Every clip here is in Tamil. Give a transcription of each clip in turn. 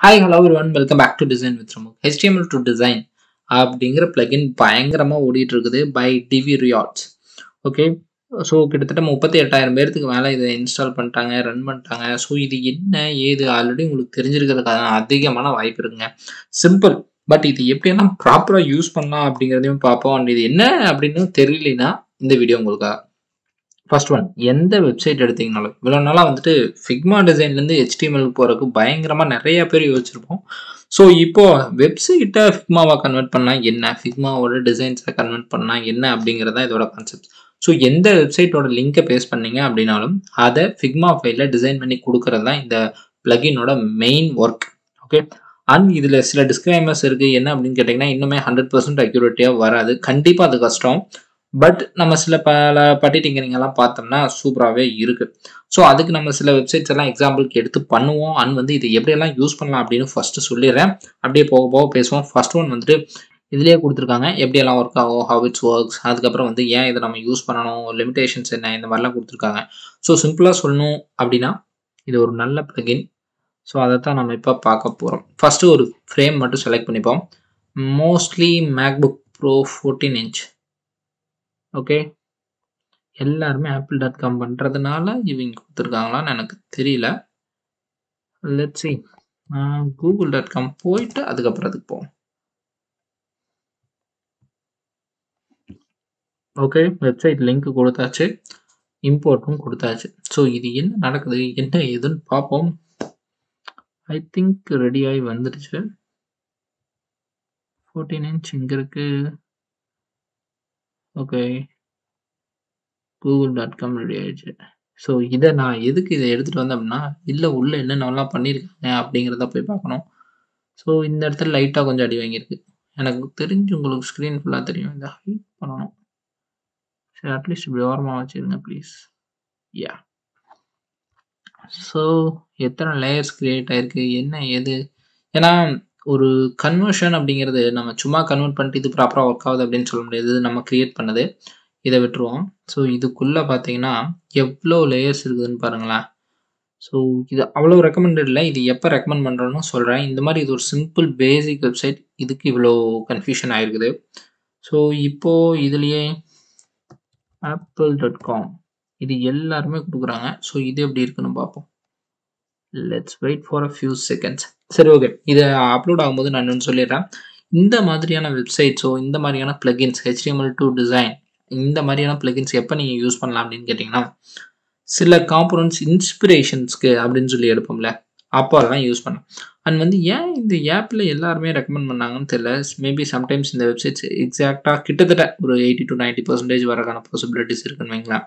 Hi hello one welcome back to design with ரமுக் HTML to design அப்படிங்கிற பிளகின் பயங்கரமாக ஓடிட்டு இருக்குது by divriots okay so கிட்டத்தட்ட முப்பத்தி எட்டாயிரம் பேர்த்துக்கு மேலே இதை இன்ஸ்டால் பண்ணிட்டாங்க ரன் பண்ணிட்டாங்க. ஸோ இது என்ன ஏது? ஆல்ரெடி உங்களுக்கு தெரிஞ்சிருக்கிறதுக்கான அதிகமான வாய்ப்பு இருக்குங்க. சிம்பிள் பட் இது எப்படியெல்லாம் ப்ராப்பராக யூஸ் பண்ணலாம் அப்படிங்கிறதையும் பார்ப்போம். அண்ட் இது என்ன அப்படின்னு தெரியலனா இந்த வீடியோ உங்களுக்காக. ஃபர்ஸ்ட் ஒன் எந்த வெப்சைட் எடுத்தீங்கனாலும் இவ்வளோ நாளாக வந்துட்டு ஃபிக்மா டிசைன்லேருந்து ஹெச்டிஎம்எல் போகிறதுக்கு பயங்கரமாக நிறைய பேர் யோசிச்சிருப்போம். ஸோ இப்போது வெப்சைட்டை ஃபிக்மாவாக கன்வெர்ட் பண்ணால் என்ன? ஃபிக்மாவோட டிசைன்ஸை கன்வெர்ட் பண்ணால் என்ன அப்படிங்கிறதா இதோட கான்செப்ட் ஸோ எந்த வெப்சைட்டோட லிங்கை பேஸ் பண்ணீங்க அப்படின்னாலும் அதை ஃபிக்மா ஃபைலில் டிசைன் பண்ணி கொடுக்கறது தான் இந்த பிளகினோட மெயின் ஒர்க் ஓகே அண்ட் இதில் சில டிஸ்கிரைமர்ஸ் இருக்குது என்ன அப்படின்னு கேட்டிங்கன்னா இன்னுமே ஹண்ட்ரட் பர்சன்ட் அக்யூரேட்டியாக வராது. கண்டிப்பாக அது கஷ்டம். பட் நம்ம சில பல பட்டி டிங்கரிங்கெல்லாம் பார்த்தோம்னா சூப்பராகவே இருக்குது ஸோ அதுக்கு நம்ம சில வெப்சைட்ஸ் எல்லாம் எக்ஸாம்பிளுக்கு எடுத்து பண்ணுவோம். அண்ட் வந்து இது எப்படியெல்லாம் யூஸ் பண்ணலாம் அப்படின்னு ஃபஸ்ட்டு சொல்லிடுறேன். அப்படியே போக போக பேசுவோம். ஃபர்ஸ்ட் ஒன் வந்துட்டு இதுலேயே கொடுத்துருக்காங்க. எப்படியெல்லாம் ஒர்க் ஆகும் ஹவ் இட்ஸ் ஒர்க்ஸ் அதுக்கப்புறம் வந்து ஏன் இதை நம்ம யூஸ் பண்ணணும்? லிமிடேஷன்ஸ் என்ன? இந்த மாதிரிலாம் கொடுத்துருக்காங்க. ஸோ சிம்பிளாக சொல்லணும் அப்படின்னா இது ஒரு நல்ல ப்ளகின் ஸோ அதை தான் நம்ம இப்போ பார்க்க போகிறோம் ஃபஸ்ட்டு ஒரு ஃப்ரேம் மட்டும் செலக்ட் பண்ணிப்போம். Mostly MacBook pro fourteen inch okay எல்லாருமே ஆப்பிள் டாட் காம் பண்ணுறதுனால இவங்க கொடுத்துருக்காங்களான்னு எனக்கு தெரியல. Let see Google dot com போயிட்டு அதுக்கப்புறம் அதுக்கு போவோம். ஓகே வெப்சைட் லிங்க் கொடுத்தாச்சு. இம்போர்ட்டும் கொடுத்தாச்சு. ஸோ இது என்ன நடக்குது? என்ன ஏதுன்னு பார்ப்போம். ஐ திங்க் ரெடி ஆகி வந்துடுச்சு. ஃபோர்டீன் இன்ச் இங்கே இருக்குது okay. Google dot com ready ஆயிடுச்சு. ஸோ இதை நான் எதுக்கு இதை எடுத்துகிட்டு வந்தேன் அப்படின்னா இல்லை உள்ளே என்னென்னலாம் பண்ணியிருக்காங்க அப்படிங்கிறத போய் பார்க்கணும். ஸோ இந்த இடத்துல லைட்டாக கொஞ்சம் அடி வாங்கியிருக்கு. எனக்கு தெரிஞ்சு உங்களுக்கு ஸ்க்ரீன் ஃபுல்லாக தெரியும். இதை ஹைட் பண்ணணும். சரி அட்லீஸ்ட் இப்படி ஓரமாக வச்சுருங்க ப்ளீஸ் யா ஸோ எத்தனை லேயர்ஸ் க்ரியேட் ஆயிருக்கு? என்ன எது? ஏன்னா ஒரு கன்வர்ஷன் அப்படிங்கிறது நம்ம சும்மா கன்வெர்ட் பண்ணிட்டு இது ப்ராப்பராக ஒர்க் ஆகுது அப்படின்னு சொல்ல முடியாது. இது நம்ம க்ரியேட் பண்ணது. இதை விட்டுருவோம். ஸோ இதுக்குள்ளே பார்த்தீங்கன்னா எவ்வளோ லேயர்ஸ் இருக்குதுன்னு பாருங்களேன். ஸோ இது அவ்வளோ ரெக்கமெண்டட் இல்லை. இது எப்போ ரெக்கமெண்ட் பண்ணுறோன்னு சொல்கிறேன் இந்த மாதிரி இது ஒரு சிம்பிள் பேசிக் வெப்சைட் இதுக்கு இவ்வளோ கன்ஃபியூஷன் ஆகிருக்குது ஸோ இப்போது இதுலேயே ஆப்பிள் டாட் காம் இது எல்லாருமே கொடுக்குறாங்க. ஸோ இது எப்படி இருக்குன்னு பார்ப்போம். Let's wait for a few seconds சரி ஓகே இதை அப்லோட் ஆகும்போது நான் இன்னொன்று சொல்லிடுறேன். இந்த மாதிரியான வெப்சைட்ஸோ இந்த மாதிரியான பிளகின்ஸ் ஹெச்டிஎம்எல் டு டிசைன் இந்த மாதிரியான பிளகின்ஸ் எப்போ நீங்கள் யூஸ் பண்ணலாம் அப்படின்னு கேட்டிங்கன்னா சில காம்பனன்ட்ஸ் இன்ஸ்பிரேஷன்ஸ்க்கு அப்படின்னு சொல்லி எடுப்போம்ல அப்போ தான் யூஸ் பண்ணோம் அண்ட் வந்து ஏன் இந்த ஆப்பில் எல்லாருமே ரெக்கமெண்ட் பண்ணாங்கன்னு தெரியல. மேபி சம்டைம்ஸ் இந்த வெப்சைட்ஸ் எக்ஸாக்டாக கிட்டத்தட்ட ஒரு எயிட்டி டு நைன்ட்டி பர்சன்டேஜ் வரக்கான பாசிபிலிட்டிஸ் இருக்குன்னு வைங்களேன்.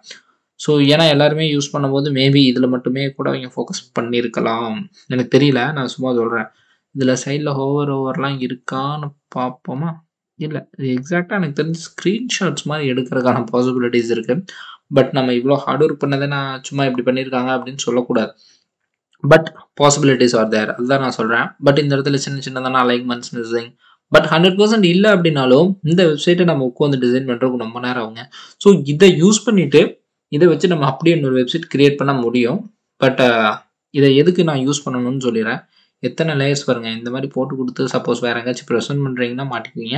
ஸோ ஏன்னா எல்லாருமே யூஸ் பண்ணும்போது மேபி இதில் மட்டுமே கூட அவங்க ஃபோக்கஸ் பண்ணியிருக்கலாம் எனக்கு தெரியல நான் சும்மா சொல்கிறேன் இதில் சைடில் ஓவர் ஓவர்லாம் இருக்கான்னு பார்ப்போமா? இல்லை எக்ஸாக்டாக எனக்கு தெரிஞ்சு ஸ்க்ரீன்ஷாட்ஸ் மாதிரி எடுக்கிறதுக்கான பாசிபிலிட்டிஸ் இருக்குது பட் நம்ம இவ்வளோ ஹார்ட் ஒர்க் பண்ணதை நான் சும்மா இப்படி பண்ணியிருக்காங்க அப்படின்னு சொல்லக்கூடாது. பட் பாசிபிலிட்டிஸ் ஆர் தேர் அதுதான் நான் சொல்கிறேன் பட் இந்த இடத்துல சின்ன சின்னதான alignments missing but hundred percent இல்லை அப்படின்னாலும் இந்த வெப்சைட்டை நம்ம உட்காந்து டிசைன் பண்ணுறதுக்கு ரொம்ப நேரம் ஆகுங்க. ஸோ இதை யூஸ் பண்ணிவிட்டு இதை வச்சு நம்ம அப்படியே இன்னொரு வெப்சைட் க்ரியேட் பண்ண முடியும். பட் uh, இதை எதுக்கு நான் யூஸ் பண்ணணும்னு சொல்லிடுறேன். எத்தனை லேயர்ஸ் பாருங்க. இந்த மாதிரி போட்டு கொடுத்து சப்போஸ் வேறு எங்கேயாச்சும் ப்ரெசென்ட் பண்ணுறீங்கன்னா மாட்டிக்குவீங்க.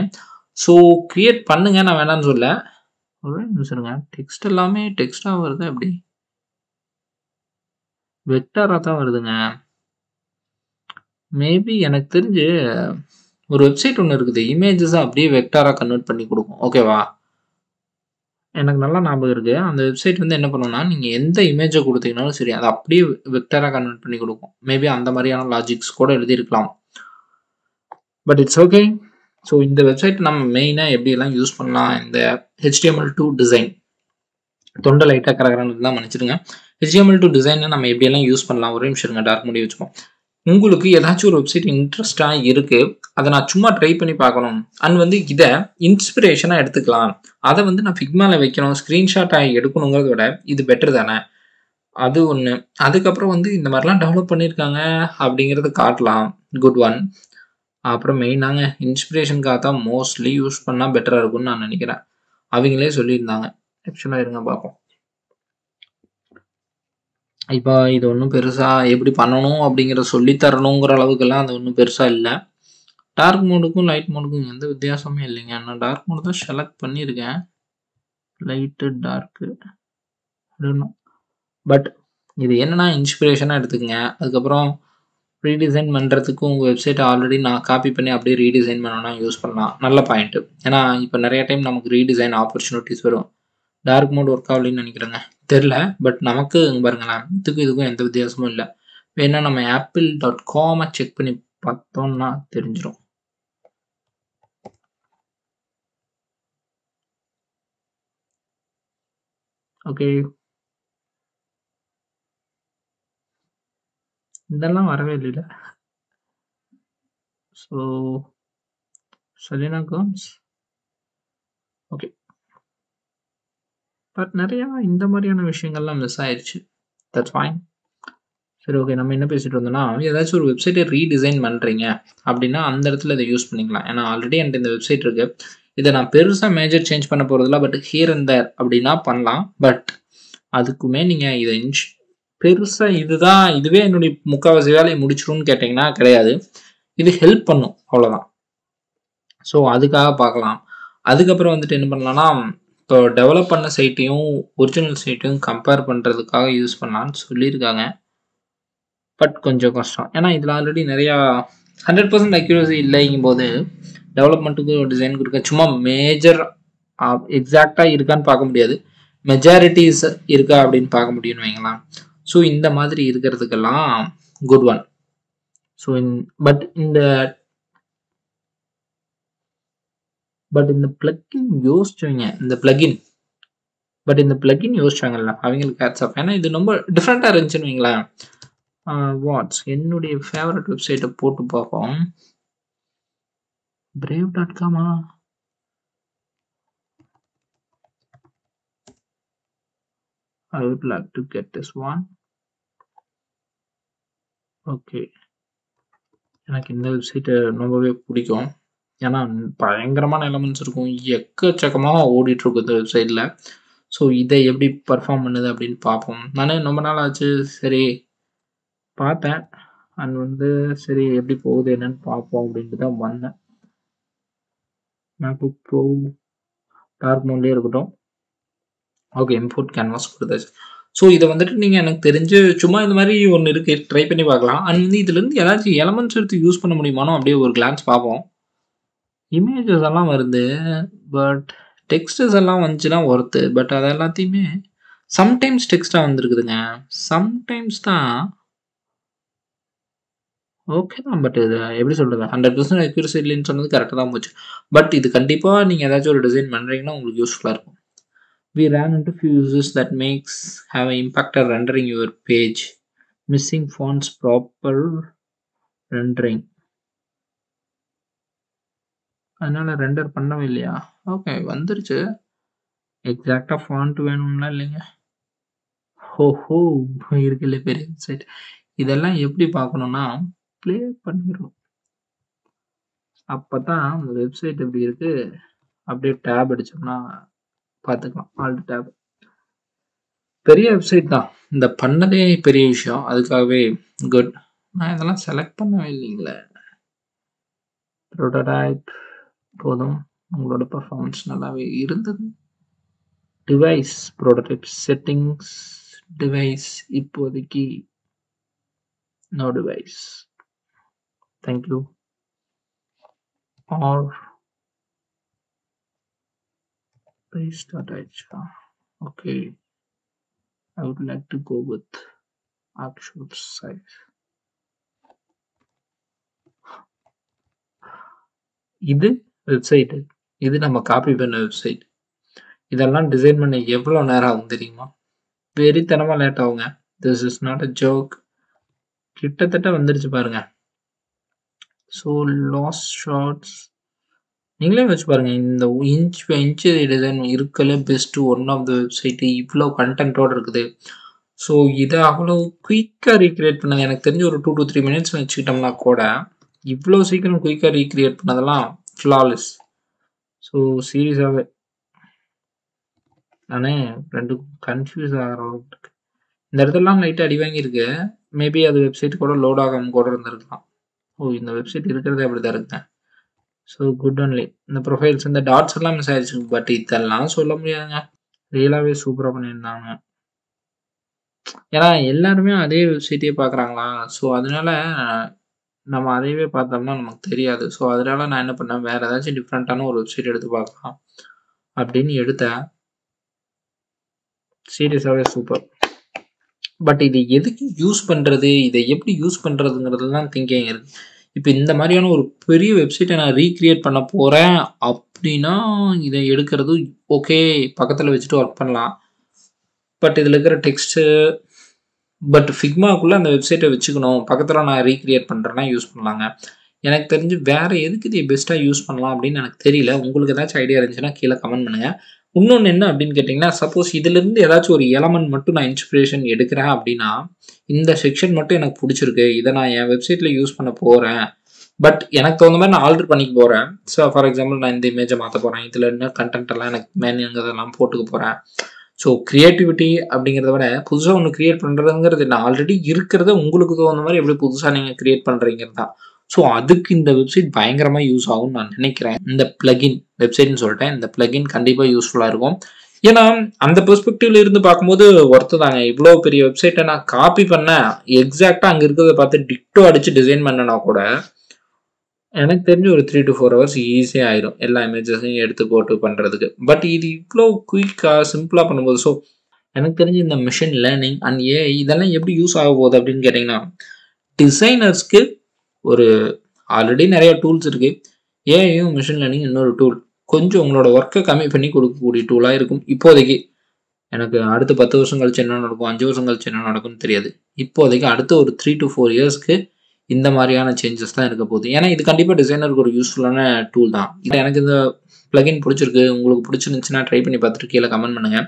ஸோ க்ரியேட் பண்ணுங்க. நான் வேணான்னு சொல்ல ஒரு டெக்ஸ்ட் எல்லாமே டெக்ஸ்டாக வருது அப்படி வெக்டாராக தான் வருதுங்க. மேபி எனக்கு தெரிஞ்சு ஒரு வெப்சைட் ஒன்று இருக்குது. இமேஜஸாக அப்படியே வெக்டாராக கன்வெர்ட் பண்ணி கொடுக்கும். ஓகேவா எனக்கு நல்லா ஞாபகம் இருக்குது அந்த வெப்சைட் வந்து என்ன பண்ணுன்னா நீங்கள் எந்த இமேஜை கொடுத்தீங்கனாலும் சரி அதை அப்படியே வெக்டராக கன்வெர்ட் பண்ணி கொடுக்கும். மேபி அந்த மாதிரியான லாஜிக்ஸ் கூட எழுதியிருக்கலாம். பட் இட்ஸ் ஓகே ஸோ இந்த வெப்சைட் நம்ம மெயினாக எப்படியெல்லாம் யூஸ் பண்ணலாம் இந்த ஹெச்டிஎம்எல் டூ டிசைன் தொண்டை லைட்டாக கரகரன்னு தான் மன்னிச்சிடுங்க. ஹெச்டிஎம்எல் டூ டிசைனை நம்ம எப்படியெல்லாம் யூஸ் பண்ணலாம் ஒரே நிமிஷம் இருங்க டார்க் முடி வச்சுப்போம். உங்களுக்கு ஏதாச்சும் ஒரு வெப்சைட் இன்ட்ரெஸ்டாக இருக்குது அதை நான் சும்மா ட்ரை பண்ணி பார்க்கணும். அண்ட் வந்து இதை இன்ஸ்பிரேஷனாக எடுத்துக்கலாம். அதை வந்து நான் ஃபிக்மாவில் வைக்கணும் ஸ்க்ரீன்ஷாட்டாக எடுக்கணுங்கிறத விட இது பெட்டர் தானே? அது ஒன்று அதுக்கப்புறம் வந்து இந்த மாதிரிலாம் டெவலப் பண்ணியிருக்காங்க அப்படிங்கிறத காட்டலாம். குட் ஒன் அப்புறம் மெயினாங்க இன்ஸ்பிரேஷனுக்காக தான் மோஸ்ட்லி யூஸ் பண்ணால் பெட்டராக இருக்கும்னு நான் நினைக்கிறேன். அவங்களே சொல்லியிருந்தாங்க. ஆக்சுவலாக இருங்க பார்ப்போம். இப்போ இது ஒன்றும் பெருசாக எப்படி பண்ணணும் அப்படிங்கிறத சொல்லித்தரணுங்கிற அளவுக்கெல்லாம் அது ஒன்றும் பெருசாக இல்லை டார்க் மோடுக்கும், லைட் மோடுக்கும் எந்த வித்தியாசமே இல்லைங்க. நான் டார்க் மோடு தான் செலக்ட் பண்ணியிருக்கேன். Light, dark. பட் இது என்னன்னா இன்ஸ்பிரேஷனாக எடுத்துக்கங்க. அதுக்கப்புறம் ரீடிசைன் பண்றதுக்கு உங்கள் வெப்சைட்டை ஆல்ரெடி நான் காப்பி பண்ணி அப்படியே ரீடிசைன் பண்ணணும்னா யூஸ் பண்ணலாம். நல்ல பாயிண்ட்டு ஏன்னா, இப்போ நிறைய டைம் நமக்கு ரீடிசைன் ஆப்பர்ச்சுனிட்டிஸ் வரும். டார்க் மோட் ஒர்க் ஆகலன்னு நினைக்கிறேங்க தெரில பட் நமக்கு பாருங்களேன், இதுக்கும் இதுக்கும் எந்த வித்தியாசமும் இல்லை வேணா நம்ம ஆப்பிள் டாட் காமை செக் பண்ணி பார்த்தோம்னா தெரிஞ்சிடும் ஓகே. இதெல்லாம் வரவே இல்லைல்ல so Selena Gomez. Okay. But நிறையா இந்த மாதிரியான விஷயங்கள்லாம் மிஸ் ஆயிடுச்சு தட்ஸ் ஃபைன். சரி ஓகே. நம்ம என்ன பேசிட்டு இருந்தோம்னா, ஏதாச்சும் ஒரு வெப்சைட்டை ரீடிசைன் பண்ணுறீங்க அப்படின்னா, அந்த இடத்துல இதை யூஸ் பண்ணிக்கலாம். ஏன்னா, ஆல்ரெடி என்கிட்ட இந்த வெப்சைட் இருக்குது இதை நான் பெருசாக மேஜர் சேஞ்ச் பண்ண போகிறதில்ல பட் ஹியர் அண்ட் தேர் அப்படின்னா பண்ணலாம். பட் அதுக்குமே நீங்கள் இதை இன்ச் பெருசாக இதுதான் இதுவே என்னுடைய முக்கால்வாசி வேலையை முடிச்சிரும்னு கேட்டிங்கன்னா கிடையாது. இது ஹெல்ப் பண்ணும். அவ்வளோதான். ஸோ அதுக்காக பார்க்கலாம். அதுக்கப்புறம் வந்துட்டு என்ன பண்ணலாம்னா, இப்போ டெவலப் பண்ண சைட்டையும், ஒரிஜினல் சைட்டையும் கம்பேர் பண்ணுறதுக்காக யூஸ் பண்ணலான்னு சொல்லியிருக்காங்க. பட் கொஞ்சம் கஷ்டம். ஏன்னா, இதில் ஆல்ரெடி நிறையா ஹண்ட்ரட் பர்சன்ட் அக்யூரசி இல்லைங்கும்போது, டெவலப்மெண்ட்டுக்கு டிசைன் கொடுக்க சும்மா மேஜர் எக்ஸாக்டாக இருக்கான்னு பார்க்க முடியாது. மெஜாரிட்டிஸ் இருக்கா அப்படின்னு பார்க்க முடியும்னு வைங்களேன். ஸோ இந்த மாதிரி இருக்கிறதுக்கெல்லாம் good one. So in but இந்த பட் இந்த பிளக்கின் யோசிச்சவங்க இந்த பிளகின் பட் இந்த பிளகின் யோசிச்சாங்கல்ல, அவங்களுக்கு ஹேட்ஸ் ஆஃப். ஏன்னா, இது ரொம்ப டிஃப்ரெண்ட்டாக இருந்துச்சுன்னு வைங்களேன். வாட்ஸ் என்னுடைய ஃபேவரட் வெப்சைட்டை போட்டு பார்ப்போம். brave.comஆ? I would like to get this one. Okay. எனக்கு இந்த வெப்சைட்டை ரொம்பவே பிடிக்கும். ஏன்னா, பயங்கரமான எலமெண்ட்ஸ் இருக்கும். எக்கச்சக்கமாக ஓடிட்டு இருக்கும் இந்த வெப்சைட்டில் ஸோ இதை எப்படி பர்ஃபார்ம் பண்ணுது அப்படின்னு பார்ப்போம். நான் ரொம்ப நாள் ஆச்சு. சரி பார்த்தேன். அண்ட் வந்து சரி எப்படி போகுது என்னன்னு பார்ப்போம் அப்படின்ட்டு தான் வந்தேன். மேக்புக் ப்ரோ டார்க் மோட்லேயே இருக்கட்டும். ஓகே இம்போர்ட் கேன்வாஸ் கொடுத்தாச்சு ஸோ இதை வந்துட்டு நீங்கள் எனக்கு தெரிஞ்சு சும்மா இந்த மாதிரி ஒன்று இருக்குது ட்ரை பண்ணி பார்க்கலாம். அண்ட் வந்து இதுலேருந்து ஏதாச்சும் எலமெண்ட்ஸ் எடுத்து யூஸ் பண்ண முடியுமானோ அப்படியே ஒரு கிளான்ஸ் பார்ப்போம். இமேஜஸ் எல்லாம் வருது. பட் டெக்ஸ்டஸ் எல்லாம் வந்துச்சுன்னா ஒர்த்து. பட் அது எல்லாத்தையுமே சம்டைம்ஸ் டெக்ஸ்டாக வந்திருக்குதுங்க. சம்டைம்ஸ் தான் ஓகே தான். பட் இது எப்படி சொல்கிறது ஹண்ட்ரட் பர்சன்ட் அக்யூரஸி இல்லைன்னு சொன்னது கரெக்டாக தான் போச்சு. பட் இது கண்டிப்பாக நீங்கள் ஏதாச்சும் ஒரு டிசைன் பண்ணுறீங்கன்னா உங்களுக்கு யூஸ்ஃபுல்லாக இருக்கும். We ran into few that that makes have impacted rendering your page. Missing fonts proper rendering. அதனால ரெண்டர் பண்ணவே இல்லையா? ஓகே வந்துருச்சு. எக்ஸாக்டாக ஃபாண்ட் வேணும்லாம் இல்லைங்க. ஓஹோ! இருக்குல்ல பெரிய வெப்சைட். இதெல்லாம் எப்படி பார்க்கணும்னா, ப்ளே பண்ணிடுவோம் அப்போ தான் அந்த வெப்சைட் எப்படி இருக்கு, அப்படியே டேப் அடிச்சோம்னா பார்த்துக்கலாம். Alt tab. பெரிய வெப்சைட் தான். இந்த பண்ணதே பெரிய விஷயம். அதுக்காகவே குட். நான் இதெல்லாம் செலக்ட் பண்ணவே இல்லைங்களே. ப்ரோட்டோடைப் போதும். உங்களோட பெர்ஃபார்மன்ஸ் நல்லாவே இருந்தது. டிவைஸ் புரோட்டோடைப் செட்டிங்ஸ் டிவைஸ் இப்போதைக்கு no device. Thank you. R restart ஆயிடுச்சா? Okay. I would like to go with actual size. இது வெப்சைட்டு இது நம்ம காப்பி பண்ண வெப்சைட். இதெல்லாம் டிசைன் பண்ண எவ்வளோ நேரம் ஆகும் தெரியுமா? வெறித்தனமாக லேட் ஆகுங்க. This is not a joke. கிட்டத்தட்ட வந்துருச்சு பாருங்க. ஸோ லாஸ் ஷார்ட்ஸ் நீங்களே வச்சு பாருங்க. இந்த inch by inch design இருக்கலே best one of the website இவ்வளோ கன்டென்ட்டோட இருக்குது. ஸோ இதை அவ்வளோ குயிக்காக ரீக்ரியேட் பண்ணது எனக்கு தெரிஞ்சு ஒரு டூ டூ த்ரீ மினிட்ஸ் வச்சுக்கிட்டோம்னா கூட, இவ்வளோ சீக்கிரம் குயிக்காக ரீக்ரியேட் பண்ணதெல்லாம் ஃப்ளாலெஸ். ஸோ சீரியஸாகவே நானே ரெண்டும் கன்ஃப்யூஸ் ஆகிற அளவுக்கு. இருக்கு. இந்த இடத்துலலாம் லைட்டாக அடி வாங்கியிருக்கு. மேபி அது வெப்சைட் கூட லோட் ஆகாமல் கூட இருந்திருக்கலாம். ஓ இந்த வெப்சைட் இருக்கிறதே அப்படி தான் இருக்கேன். ஸோ குட் ஒன்லி இந்த ப்ரொஃபைல்ஸ் இந்த டாட்ஸ் எல்லாம் மிஸ் ஆயிடுச்சு. பட் இதெல்லாம் சொல்ல முடியாதுங்க. ரியலாகவே சூப்பராக பண்ணியிருந்தாங்க. ஏன்னா எல்லாருமே அதே வெப்சைட்டே பார்க்குறாங்களா ஸோ அதனால நம்ம அதையவே பார்த்தோம்னா நமக்கு தெரியாது. ஸோ அதனால நான் என்ன பண்ணேன்? வேற ஏதாச்சும் டிஃப்ரெண்ட்டான ஒரு வெப்சைட் எடுத்து பார்க்கலாம் அப்படின்னு எடுத்தேன். சீரியஸாகவே சூப்பர் பட் இது எதுக்கு யூஸ் பண்ணுறது இதை எப்படி யூஸ் பண்ணுறதுங்கிறதுலாம் திங்கிங் இருக்கு. இப்போ இந்த மாதிரியான ஒரு பெரிய வெப்சைட்டை நான் ரீக்ரியேட் பண்ண போகிறேன் அப்படின்னா இதை எடுக்கிறது ஓகே பக்கத்தில் வச்சுட்டு ஒர்க் பண்ணலாம். பட் இதில் இருக்கிற டெக்ஸ்ட்டு பட் ஃபிக்மாக்குள்ளே அந்த வெப்சைட்டை வச்சுக்கணும். பக்கத்தில் நான் ரீக்ரியேட் பண்ணுறேன்னா யூஸ் பண்ணலாங்க. எனக்கு தெரிஞ்சு வேறு எதுக்கு இதை பெஸ்ட்டாக யூஸ் பண்ணலாம் அப்படின்னு எனக்கு தெரியல. உங்களுக்கு ஏதாச்சும் ஐடியா இருந்துச்சுன்னா கீழே கமெண்ட் பண்ணுங்கள் இன்னொன்று என்ன அப்படின்னு கேட்டிங்கன்னா சப்போஸ் இதுலேருந்து ஏதாச்சும் ஒரு எலமெண்ட் மட்டும் நான் இன்ஸ்பிரேஷன் எடுக்கிறேன் அப்படின்னா இந்த செக்ஷன் மட்டும் எனக்கு பிடிச்சிருக்கு. இதை நான் என் வெப்சைட்டில் யூஸ் பண்ண போகிறேன் பட் எனக்கு தகுந்த மாதிரி நான் ஆல்டர் பண்ணிக்க போகிறேன் ஸோ ஃபார் எக்ஸாம்பிள் நான் இந்த இமேஜை மாற்ற போகிறேன் இதில் என்ன கண்டென்ட் எல்லாம் எனக்கு மேனுங்கிறதெல்லாம் போட்டுக்க போகிறேன் ஸோ க்ரியேட்டிவிட்டி அப்படிங்கிறத விட புதுசாக ஒன்று க்ரியேட் பண்ணுறதுங்கிறது நான் ஆல்ரெடி இருக்கிறத உங்களுக்கு தகுந்த மாதிரி எப்படி புதுசாக நீங்கள் க்ரியேட் பண்ணுறீங்கிறது தான் ஸோ அதுக்கு இந்த வெப்சைட் பயங்கரமாக யூஸ் ஆகும்னு நான் நினைக்கிறேன். இந்த பிளகின் வெப்சைட்னு சொல்லிட்டேன். இந்த பிளகின் கண்டிப்பாக யூஸ்ஃபுல்லாக இருக்கும். ஏன்னா அந்த பெர்ஸ்பெக்டிவ்ல இருந்து பார்க்கும்போது ஒருத்தர் தாங்க. இவ்வளோ பெரிய வெப்சைட்டை நான் காப்பி பண்ணேன். எக்ஸாக்டாக அங்கே இருக்கிறத பார்த்து டிக்டோ அடிச்சு டிசைன் பண்ணனா கூட எனக்கு தெரிஞ்சு ஒரு த்ரீ டு ஃபோர் ஹவர்ஸ் ஈஸியாக ஆயிரும். எல்லா இமேஜஸையும் எடுத்து போட்டு பண்ணுறதுக்கு பட் இது இவ்வளோ குயிக்காக சிம்பிளாக பண்ணும்போது ஸோ எனக்கு தெரிஞ்சு இந்த மிஷின் லேர்னிங் அண்ட் ஏ இதெல்லாம் எப்படி யூஸ் ஆக போகுது அப்படின்னு கேட்டிங்கன்னா டிசைனர்ஸ்க்கு ஒரு ஆல்ரெடி நிறைய டூல்ஸ் இருக்குது ஏஐயும் மிஷின் லேர்னிங் இன்னொரு டூல் கொஞ்சம் உங்களோட ஒர்க்கை கம்மி பண்ணி கொடுக்கக்கூடிய டூலாக இருக்கும். இப்போதைக்கு எனக்கு அடுத்த பத்து வருஷம் கழிச்சு என்ன நடக்கும் அஞ்சு வருஷம் கழிச்சு என்ன நடக்கும்னு தெரியாது. இப்போதைக்கு அடுத்த ஒரு த்ரீ டு ஃபோர் இயர்ஸ்க்கு இந்த மாதிரியான சேஞ்சஸ் தான் இருக்க போகுது. ஏன்னா இது கண்டிப்பாக டிசைனருக்கு ஒரு யூஸ்ஃபுல்லான டூல் தான். இல்லை எனக்கு இந்த ப்ளகின் பிடிச்சிருக்கு. உங்களுக்கு பிடிச்சிருந்துச்சுன்னா ட்ரை பண்ணி பார்த்துட்டு கீழே கமெண்ட் பண்ணுங்கள்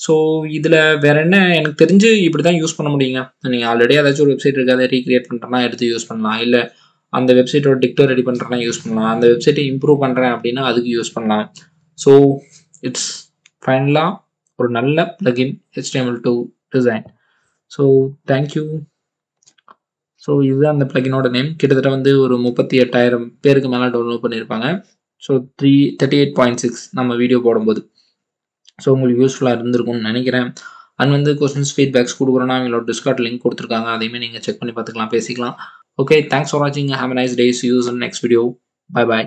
ஸோ இதில் வேற என்ன? எனக்கு தெரிஞ்சு இப்படி தான் யூஸ் பண்ண முடியுங்க. நீங்கள் ஆல்ரெடி ஏதாச்சும் ஒரு வெப்சைட் இருக்காத ரீக்ரியேட் பண்ணுறேன்னா எடுத்து யூஸ் பண்ணலாம். இல்லை அந்த வெப்சைட்டோட டிக்டர் ரெடி பண்ணுறேன்னா யூஸ் பண்ணலாம். அந்த வெப்சைட்டை இம்ப்ரூவ் பண்ணுறேன் அப்படின்னா அதுக்கு யூஸ் பண்ணலாம். ஸோ இட்ஸ் ஃபைனலாக ஒரு நல்ல plugin HTML to design so thank you so இதுதான் அந்த பிளகினோட நேம் கிட்டத்தட்ட வந்து ஒரு முப்பத்தி எட்டாயிரம் பேருக்கு மேலே டவுன்லோட் பண்ணியிருப்பாங்க. So three thirty eight point six நம்ம வீடியோ போடும்போது. ஸோ உங்களுக்கு யூஸ்ஃபுல்லாக இருந்திருக்கும்னு நினைக்கிறேன். அண்ட் வந்து கொஸ்டின்ஸ் ஃபீட்பேக்ஸ் கொடுக்குறோன்னா அவங்களோட டிஸ்கார்ட் லிங்க் கொடுத்துருக்காங்க. அதையுமே நீங்கள் செக் பண்ணி பார்த்துக்கலாம் பேசிக்கலாம். ஓகே தேங்க்ஸ் ஃபார் வாட்சிங் have nice days use and next video bye bye